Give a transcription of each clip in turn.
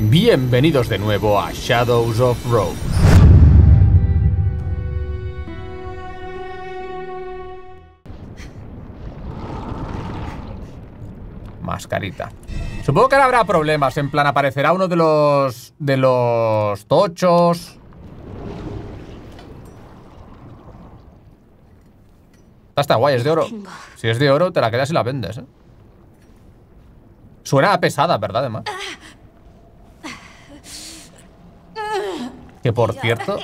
Bienvenidos de nuevo a Shadows of Rose. Mascarita. Supongo que ahora habrá problemas. En plan, aparecerá uno de los. de los tochos. Esta está guay, es de oro. Si es de oro, te la quedas y la vendes, ¿eh? Suena pesada, ¿verdad? Además. Que por cierto.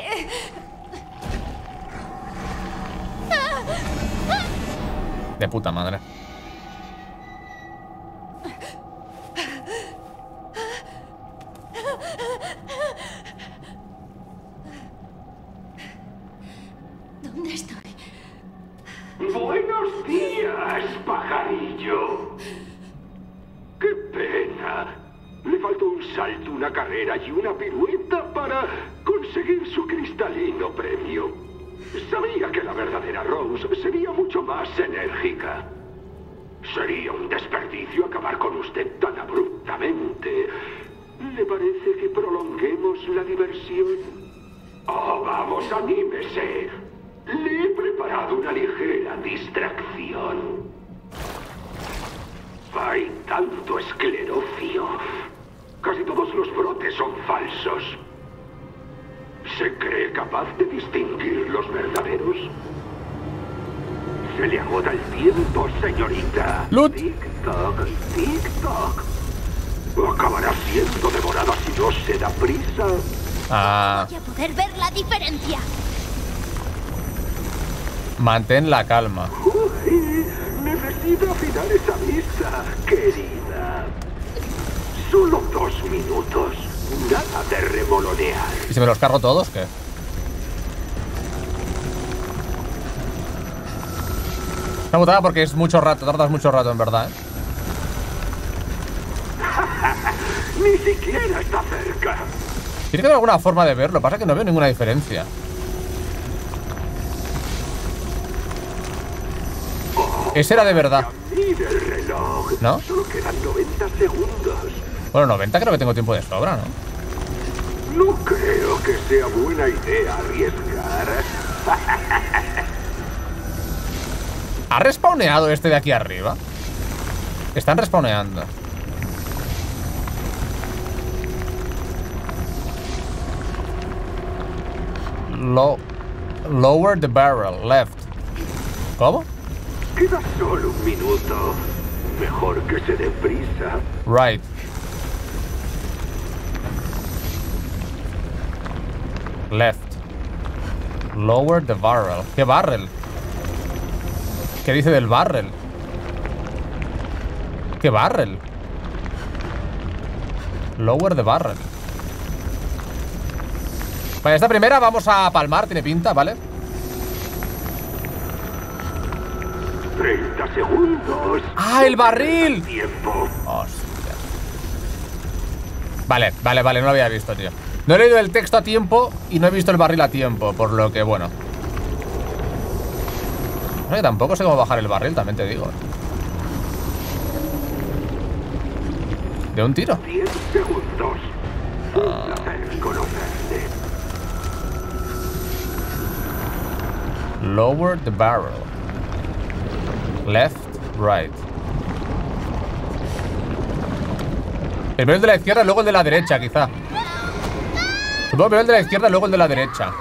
De puta madre. ¿Dónde estoy? Buenos días, pajarillo. Qué pena. Le faltó un salto, una carrera y una pirueta para conseguir su cristalino premio. Sabía que la verdadera Rose sería mucho más enérgica. Sería un desperdicio acabar con usted tan abruptamente. ¿Le parece que prolonguemos la diversión? Oh, vamos, anímese. Le he preparado una ligera distracción. Hay tanto esclerocio. Casi todos los brotes son falsos. ¿Se cree capaz de distinguir los verdaderos? Se le agota el tiempo, señorita. Lut. Tic-toc, tic-toc. Acabará siendo devorada si no se da prisa. Ah, Voy a poder ver la diferencia. mantén la calma. Uy, necesito afinar esa vista, querida. Solo dos minutos. Nada de remolonear. ¿Y si me los cargo todos? ¿Qué? Está putada porque es mucho rato, tardas mucho rato en verdad, ¿eh? Ni siquiera está cerca. Tiene que haber alguna forma de verlo, pasa que no veo ninguna diferencia. Ese era de verdad. ¿no? Solo quedan 90 segundos. Bueno, 90 creo que tengo tiempo de sobra, ¿no? No creo que sea buena idea arriesgar. ¿Ha respawneado este de aquí arriba? Están respawneando. Low, lower the barrel, left. ¿Cómo? Queda solo un minuto. Mejor que se dé prisa. Right. Left. Lower the barrel. ¿Qué barrel? ¿Qué dice del barrel? ¿Qué barrel? Lower the barrel. Vale, esta primera vamos a palmar, tiene pinta, ¿vale? 30 segundos. ¡Ah, el barril! Tiempo. Hostia. Vale, vale, vale, no lo había visto, tío. No he leído el texto a tiempo y no he visto el barril a tiempo, por lo que, bueno. No tampoco sé cómo bajar el barril, también te digo. ¿De un tiro? 10 segundos. Un placer conocerte. Lower the barrel. Left, right. Primero el de la izquierda, luego el de la derecha, quizá. Supongo el de la izquierda, luego el de la derecha.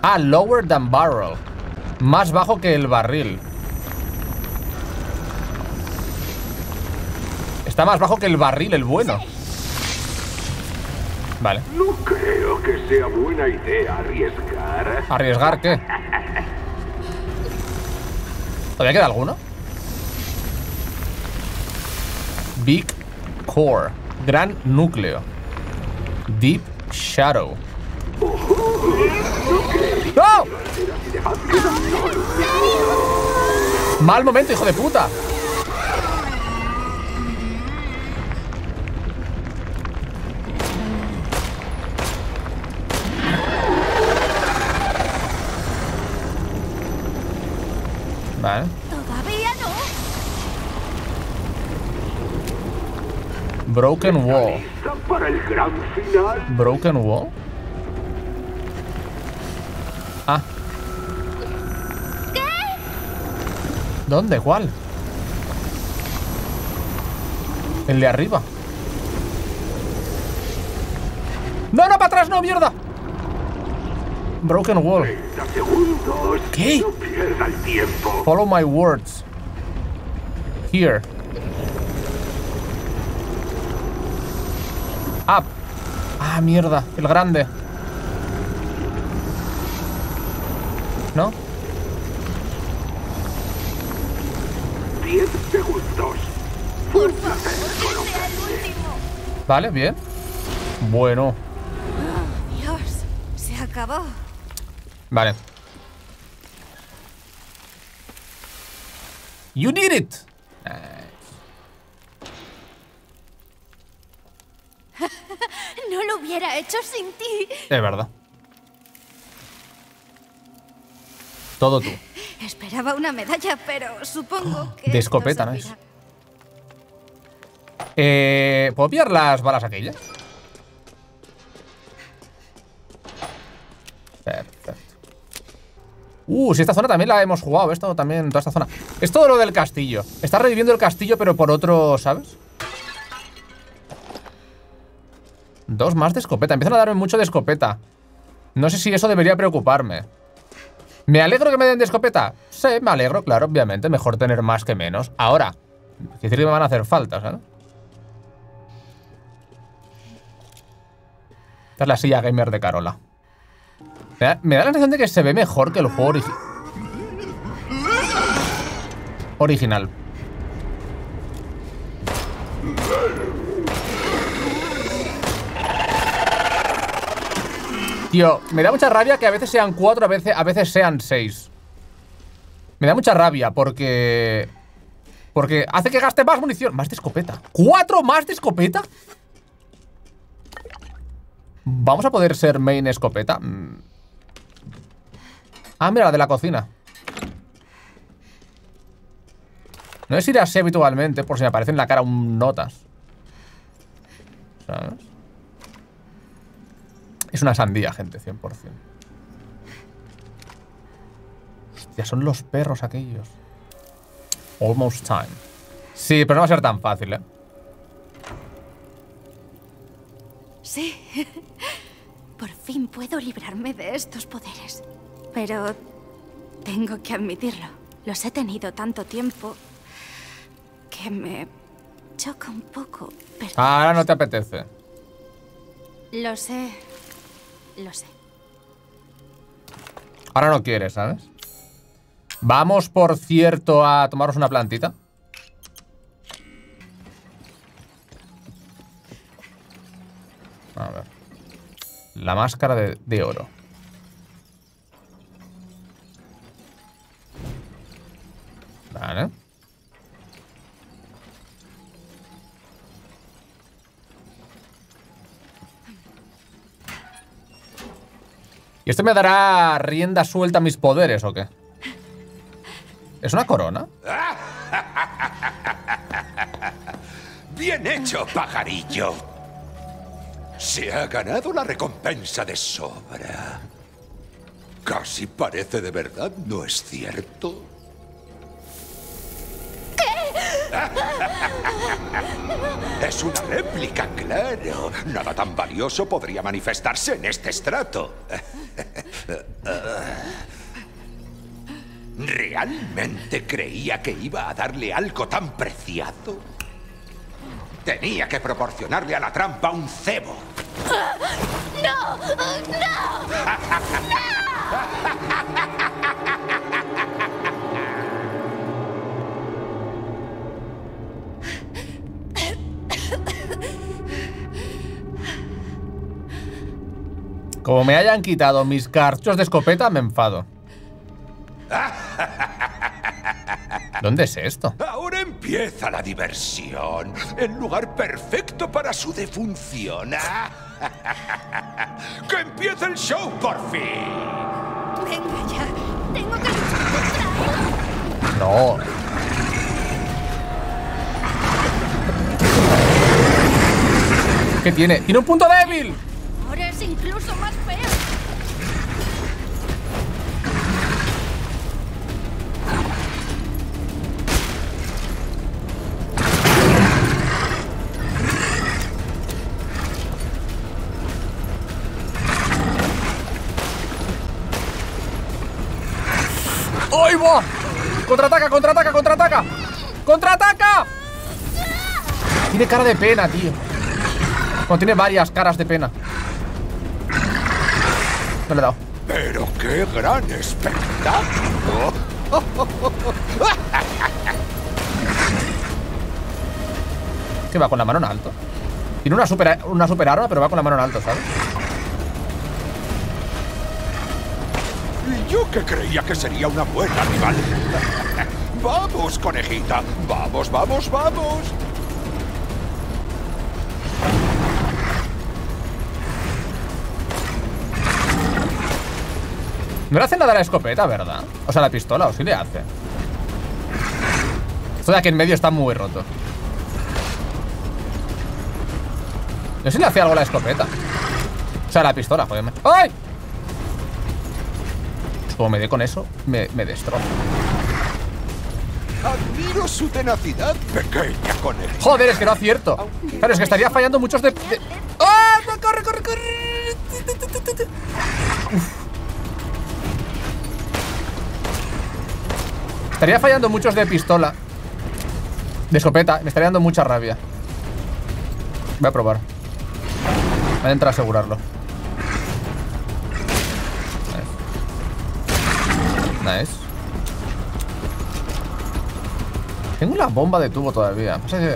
Ah, lower than barrel. Más bajo que el barril. Está más bajo que el barril, el bueno. Vale. No creo que sea buena idea arriesgar. ¿Arriesgar qué? ¿Todavía queda alguno? Big Core. Gran núcleo. Deep Shadow. ¡No! Mal momento, hijo de puta. Broken Wall. ¿Lista para el gran final? Broken Wall. Ah. ¿Dónde? ¿Cuál? El de arriba. ¡No, no, para atrás, no, mierda! Broken Wall. 30 segundos. ¿Qué? No pierda el tiempo. Follow my words. Here. Ah, mierda. El grande. ¿No? 10 segundos. Por favor. Vale, bien. Bueno. Dios, se acabó. Vale. You did it. No lo hubiera hecho sin ti. Es verdad. Todo tú. Esperaba una medalla, pero supongo que. De escopeta, ¿no es? Eh, ¿Puedo pillar las balas aquellas? Perfecto. Uh, si esta zona también la hemos jugado. Esto también, toda esta zona. Es todo lo del castillo. Está reviviendo el castillo, pero por otro, ¿sabes? Dos más de escopeta. Empiezan a darme mucho de escopeta. No sé si eso debería preocuparme. ¿Me alegro que me den de escopeta? Sí, me alegro, claro, obviamente. Mejor tener más que menos. Ahora, quiere decir que me van a hacer falta, ¿sabes? Esta es la silla gamer de Carola. Me da, la sensación de que se ve mejor que el juego origi- original. Tío, me da mucha rabia que a veces sean cuatro, a veces, a veces sean seis. Me da mucha rabia porque... Porque hace que gaste más munición. Más de escopeta. ¿Cuatro más de escopeta? ¿Vamos a poder ser main escopeta? Mm. Ah, mira, la de la cocina. No es ir así habitualmente, por si me aparece en la cara un notas. ¿Sabes? Es una sandía, gente, 100%. Hostia, son los perros aquellos. Almost time. Sí, pero no va a ser tan fácil, ¿eh? Sí. Por fin puedo librarme de estos poderes. Pero tengo que admitirlo. Los he tenido tanto tiempo que me choca un poco. Pero Ahora no te apetece. lo sé. Lo sé. Ahora no quieres, ¿sabes? Vamos, por cierto, a tomarnos una plantita. A ver. La máscara de oro. ¿Y esto me dará rienda suelta a mis poderes o qué? ¿Es una corona? Bien hecho, pajarillo. Se ha ganado la recompensa de sobra. Casi parece de verdad, ¿no es cierto? Es una réplica, claro. Nada tan valioso podría manifestarse en este estrato. ¿Realmente creía que iba a darle algo tan preciado? Tenía que proporcionarle a la trampa un cebo. Como me hayan quitado mis cartuchos de escopeta, me enfado. ¿Dónde es esto? Ahora empieza la diversión. El lugar perfecto para su defunción. ¡Que empiece el show por fin! Venga ya. Tengo que luchar. No. ¿Qué tiene? ¡Tiene un punto débil! Es incluso más feo. ¡Ay, va! ¡Contraataca, contraataca, contraataca! ¡Contraataca! Tiene cara de pena, tío. Bueno, tiene varias caras de pena. No le he dado. Pero qué gran espectáculo. Que va con la mano en alto. Tiene una super, una super arma, pero va con la mano en alto, ¿sabes? Y yo que creía que sería una buena rival. vamos, conejita. Vamos, vamos, vamos. No le hace nada a la escopeta, ¿verdad? O sea, la pistola, o sí le hace. Esto de aquí en medio está muy roto. No sé si le hacía algo a la escopeta. O sea, la pistola, joder. ¡Ay! Pues como me dé con eso, me, me destrozo. Admiro su tenacidad, pequeña conejita. Joder, es que no acierto. Claro, es que estaría fallando muchos de... de- ¡Ah! no, ¡Corre, corre, corre! Estaría fallando muchos de pistola. De escopeta. Me estaría dando mucha rabia. Voy a probar. Voy a entrar a asegurarlo. Nice. Nice. Tengo una bomba de tubo todavía. Pasa que...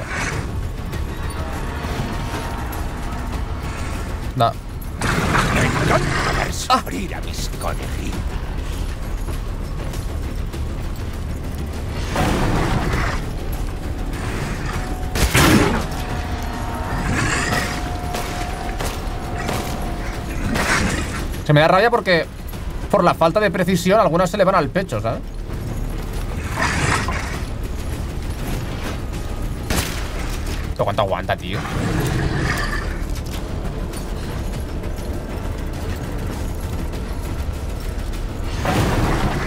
No. Ver sufrir a mis conejitas. Se me da rabia porque por la falta de precisión algunas se le van al pecho, ¿sabes? ¿Esto cuánto aguanta, tío?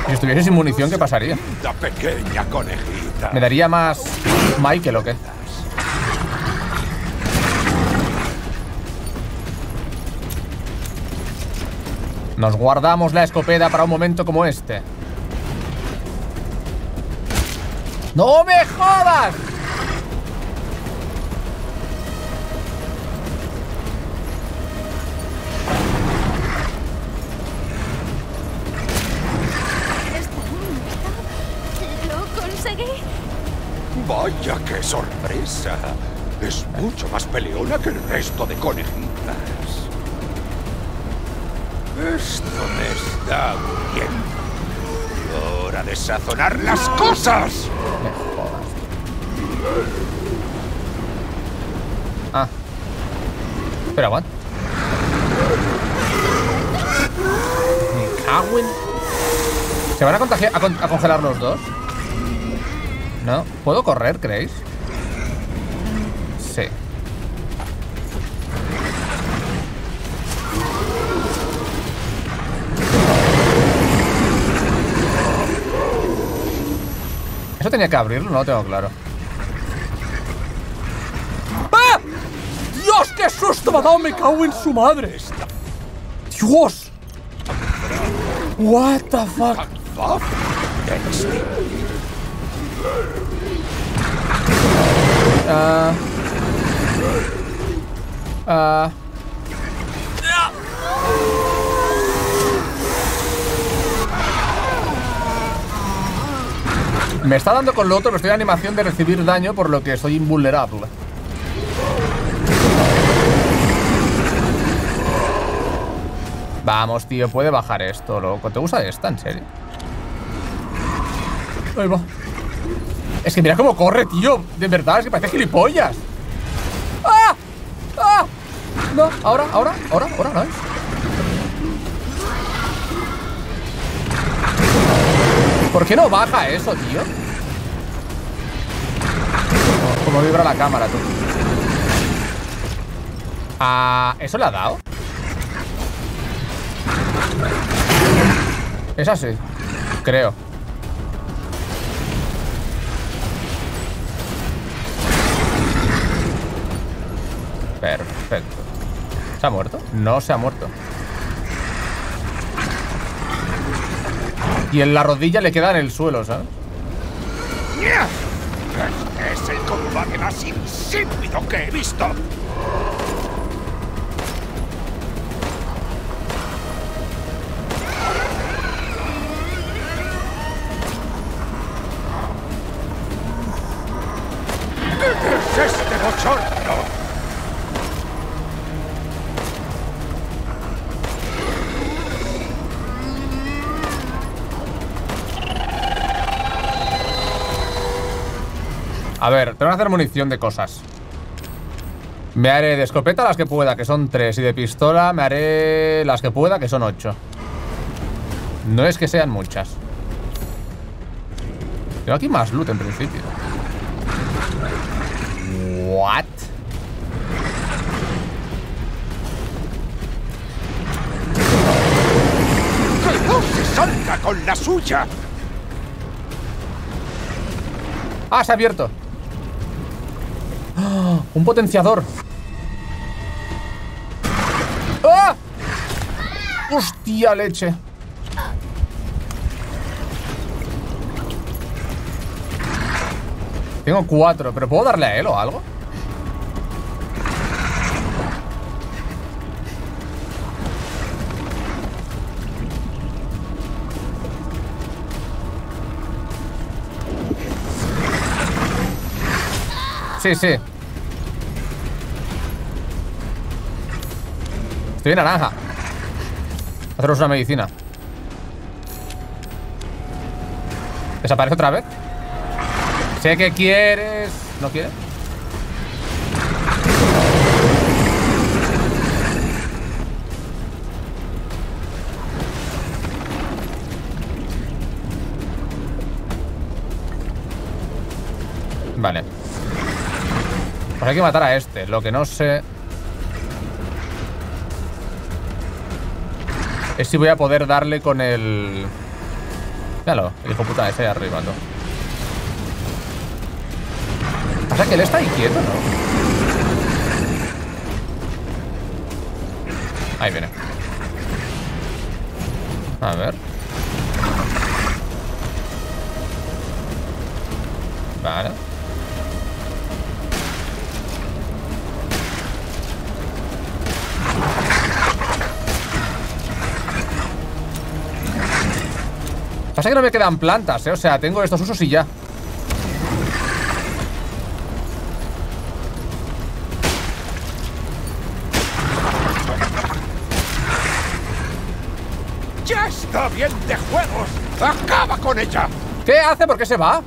Si estuviese sin munición, ¿qué pasaría? ¿Me daría más Michael o qué? Nos guardamos la escopeta para un momento como este. ¡No me jodas! Lo conseguí. Vaya qué sorpresa. Es mucho más peleona que el resto de conejitas. Esto me está aburriendo. Hora de sazonar las cosas. Ah. Espera, what? Me cago. ¿Se van a, contagiar, a, con- a congelar los dos? ¿No? ¿Puedo correr, creéis? Sí. ¿Eso tenía que abrirlo? No lo tengo claro. ¡Ah! ¡Dios, qué susto me ha dado! ¡Me cago en su madre! ¡Dios! What the fuck? Ah, este Ah. Ah. Me está dando con lo otro, pero estoy en animación de recibir daño, por lo que soy invulnerable. Vamos, tío, puede bajar esto, loco. ¿Te usa esta, en serio? Ahí va. Es que mira cómo corre, tío. De verdad, es que parece gilipollas. ¡Ah! ¡Ah! No, ahora, ahora, ahora, ahora, no. ¿Por qué no baja eso, tío? Como vibra la cámara, tú. Ah, ¿Eso le ha dado? Es así. Creo. Perfecto. ¿Se ha muerto? No se ha muerto. Y en la rodilla le queda en el suelo, ¿sabes? Es el combate más insípido que he visto. A ver, tengo que hacer munición de cosas. Me haré de escopeta las que pueda, que son tres. Y de pistola me haré las que pueda, que son ocho. No es que sean muchas. Tengo aquí más loot en principio. What? ¡Que no se salga con la suya! Ah, se ha abierto. ¡Ah! Un potenciador. ¡Ah! ¡Hostia leche! Tengo cuatro, pero ¿puedo darle a él o algo? Sí, sí. Estoy en naranja. Haceros una medicina. ¿Desaparece otra vez? Sé que quieres... ¿No quieres? Vale. Pues hay que matar a este. Lo que no sé... Es si voy a poder darle con el... Míralo, el hijo puta ese arriba, ¿no? Pasa que él está ahí quieto, ¿no? Ahí viene. A ver. Pasa que no me quedan plantas, ¿eh? O sea, tengo estos usos y ya. ¡Ya está bien de juegos! ¡Acaba con ella! ¿Qué hace? ¿Por qué se va?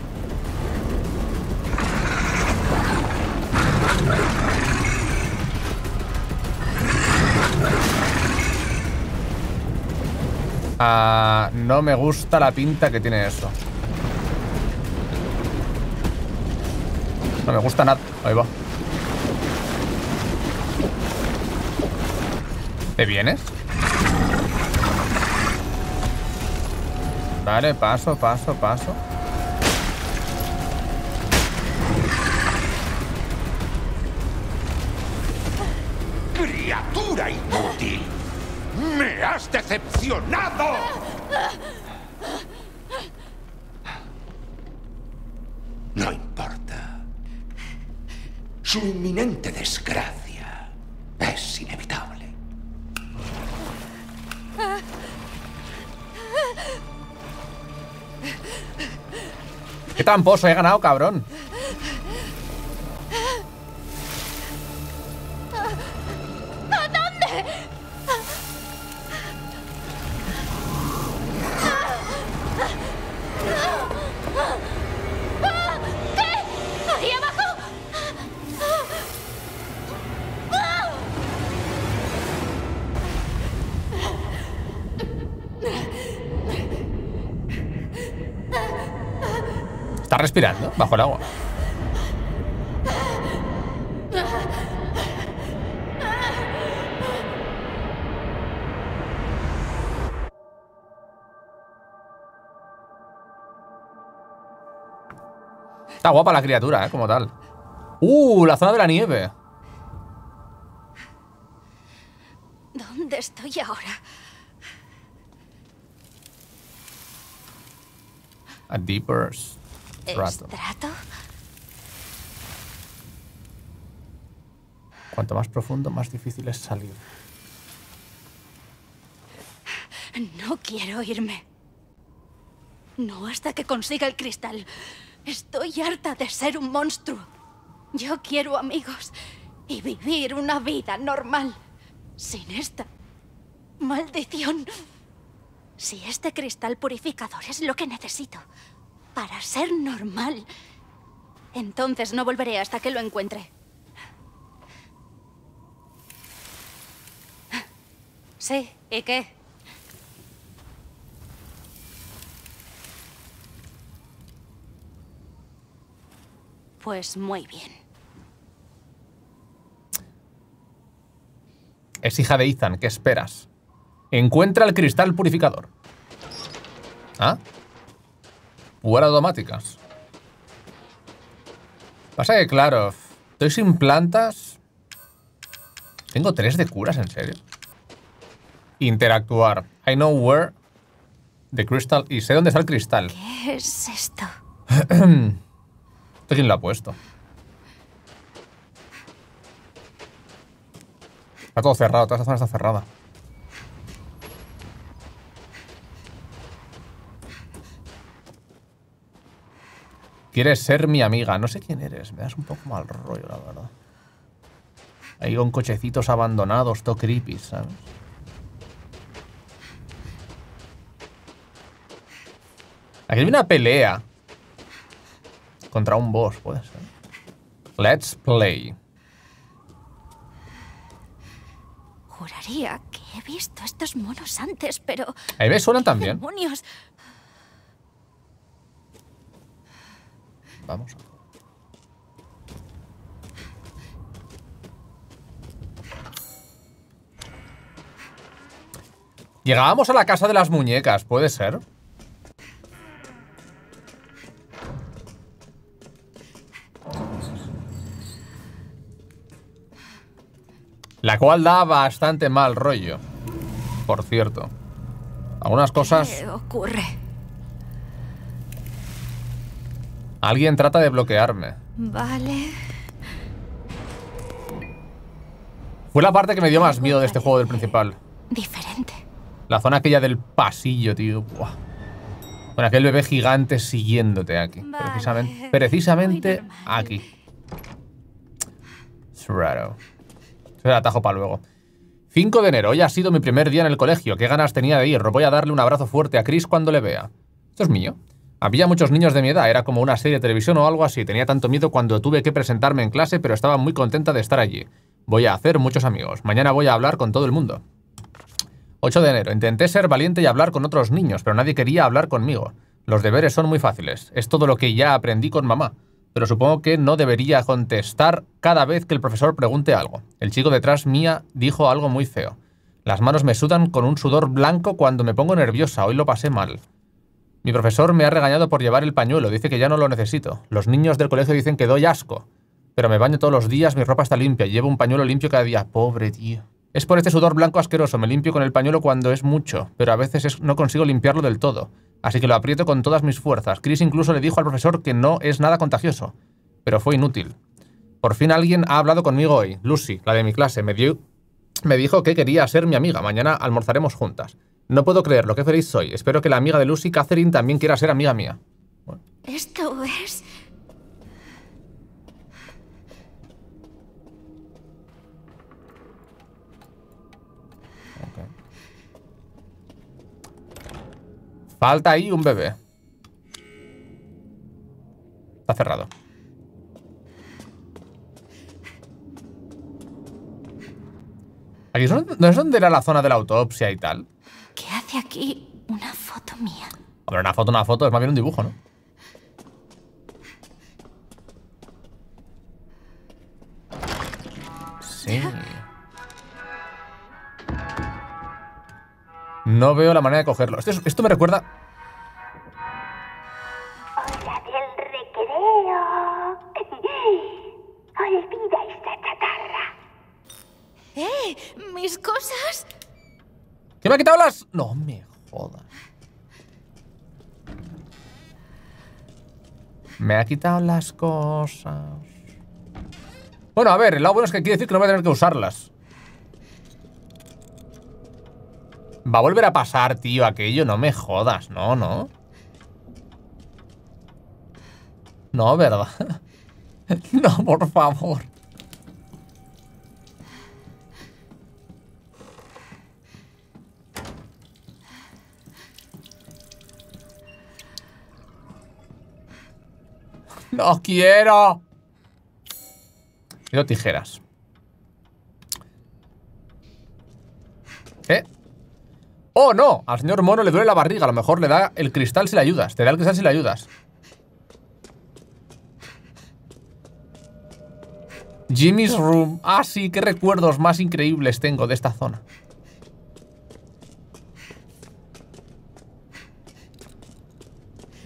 Ah, no me gusta la pinta que tiene eso. No me gusta nada. Ahí va. ¿Te vienes? Vale, paso, paso, paso. ¡Criatura inútil! ¡Me has decepcionado! No importa. Su inminente desgracia es inevitable. Qué tramposo, he ganado, cabrón. bajo el agua. Está guapa la criatura, ¿eh? Como tal. ¡Uh! La zona de la nieve. ¿Dónde estoy ahora? A Deepers strato. ¿Estrato? Cuanto más profundo, más difícil es salir. No quiero irme. No hasta que consiga el cristal. Estoy harta de ser un monstruo. Yo quiero amigos y vivir una vida normal. Sin esta maldición. Si este cristal purificador es lo que necesito para ser normal, entonces no volveré hasta que lo encuentre. Sí, ¿y qué? Pues muy bien. Es hija de Ethan, ¿qué esperas? Encuentra el cristal purificador. ¿Ah? Fuera automáticas. Pasa que, claro, estoy sin plantas. Tengo tres de curas, ¿en serio? Interactuar. I know where the crystal... Y sé dónde está el cristal. ¿Qué es esto? ¿Esto quién lo ha puesto? Está todo cerrado, toda esta zona está cerrada. Quieres ser mi amiga. No sé quién eres. Me das un poco mal rollo, la verdad. Ahí con cochecitos abandonados, todo creepy, ¿sabes? Aquí hay una pelea. Contra un boss, puede ser. Let's play. Juraría que he visto estos monos antes, pero... Ahí ves, suenan ¿qué también. demonios? Llegábamos a la casa de las muñecas, ¿puede ser? La cual da bastante mal rollo. Por cierto. Algunas cosas... ¿Qué ocurre? Alguien trata de bloquearme. Vale. Fue la parte que me dio más miedo de este juego del principal. Diferente. La zona aquella del pasillo, tío. Buah. Con aquel bebé gigante siguiéndote aquí. Vale. Precisamente, aquí. Es raro. Atajo para luego. 5 de enero. Hoy ha sido mi primer día en el colegio. Qué ganas tenía de ir. Voy a darle un abrazo fuerte a Chris cuando le vea. Esto es mío. Había muchos niños de mi edad. Era como una serie de televisión o algo así. Tenía tanto miedo cuando tuve que presentarme en clase, pero estaba muy contenta de estar allí. Voy a hacer muchos amigos. Mañana voy a hablar con todo el mundo. 8 de enero. Intenté ser valiente y hablar con otros niños, pero nadie quería hablar conmigo. Los deberes son muy fáciles. Es todo lo que ya aprendí con mamá. Pero supongo que no debería contestar cada vez que el profesor pregunte algo. El chico detrás mía dijo algo muy feo. Las manos me sudan con un sudor blanco cuando me pongo nerviosa. Hoy lo pasé mal. Mi profesor me ha regañado por llevar el pañuelo. Dice que ya no lo necesito. Los niños del colegio dicen que doy asco. Pero me baño todos los días, mi ropa está limpia. Llevo un pañuelo limpio cada día. Pobre tío. Es por este sudor blanco asqueroso. Me limpio con el pañuelo cuando es mucho, pero a veces es- no consigo limpiarlo del todo. Así que lo aprieto con todas mis fuerzas. Chris incluso le dijo al profesor que no es nada contagioso. Pero fue inútil. Por fin alguien ha hablado conmigo hoy. Lucy, la de mi clase, me dio... Me dijo que quería ser mi amiga. Mañana almorzaremos juntas. No puedo creer lo que feliz soy. Espero que la amiga de Lucy, Catherine, también quiera ser amiga mía. Esto es... Falta ahí un bebé. Está cerrado. Aquí ¿No es donde era la zona de la autopsia y tal? aquí una foto mía. Pero una foto, una foto, es más bien un dibujo, ¿no? Sí. No veo la manera de cogerlo. Esto, esto me recuerda... Hola del recreo. Olvida esta chatarra. ¡Eh! ¡Mis cosas! ¿Qué me ha quitado las...? No me jodas. Me ha quitado las cosas. Bueno, a ver, el lado bueno es que quiere decir que no voy a tener que usarlas. Va a volver a pasar, tío, aquello. No me jodas, no, no. No, ¿verdad? no, por favor. ¡No quiero! Quiero tijeras. ¿Eh? ¡Oh, no! Al señor mono le duele la barriga. A lo mejor le da el cristal si le ayudas. Te da el cristal si le ayudas. Jimmy's Room. Ah, sí, qué recuerdos más increíbles tengo de esta zona.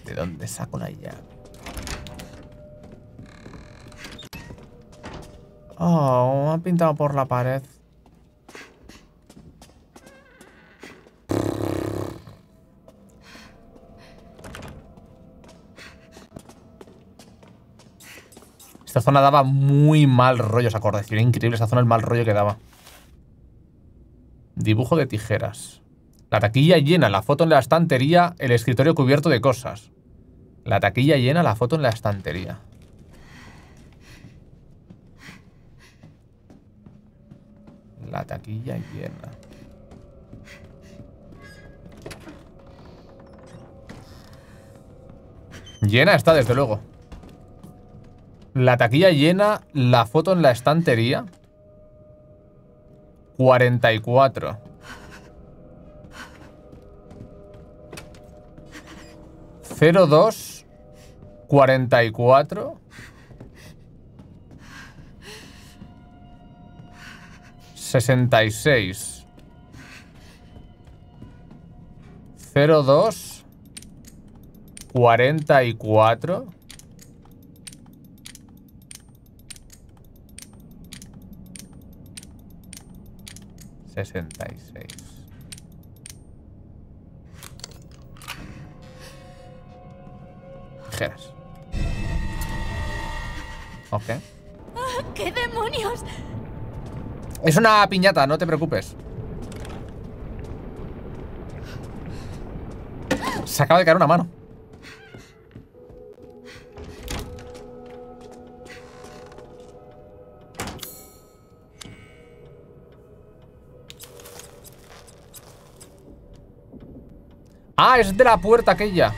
¿De dónde saco la llave? Oh, ha pintado por la pared. Esta zona daba muy mal rollo, ¿os acordáis? Era increíble esa zona, el mal rollo que daba. Dibujo de tijeras. La taquilla llena, la foto en la estantería, el escritorio cubierto de cosas. La taquilla llena, la foto en la estantería. La taquilla llena. Llena está, desde luego. La taquilla llena, la foto en la estantería. 44. Cero dos. 44. 66 02 44 66 Tijeras Ok Es una piñata, no te preocupes. Se acaba de caer una mano. Ah, es de la puerta aquella.